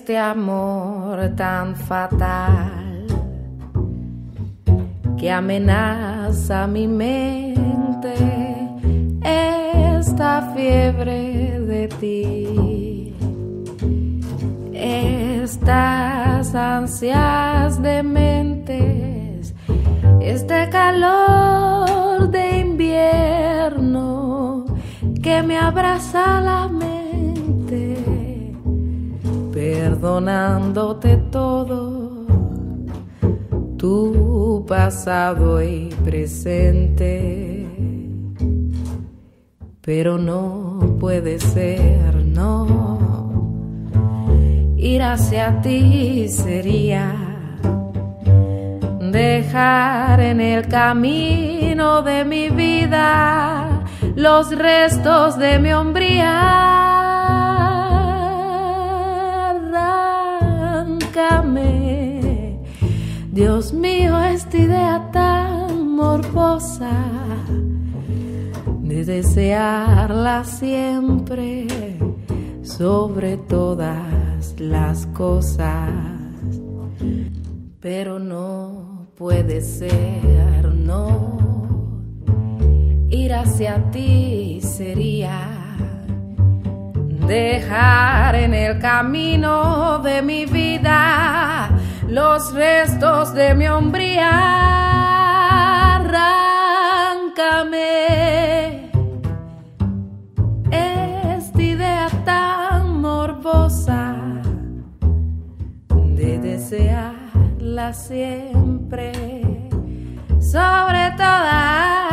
este amor tan fatal que amenaza mi mente, esta fiebre de ti, estas ansias de mentes, este calor de invierno que me abraza la mente perdonándote todo, tu pasado y presente. Pero no puede ser, no. Ir hacia ti sería dejar en el camino de mi vida los restos de mi hombría Dios mío, esta idea tan morbosa de desearla siempre sobre todas las cosas. Pero no puede ser, no. Ir hacia ti sería dejar en el camino de mi vida los restos de mi hombría. Arráncame esta idea tan morbosa de desearla siempre sobre todas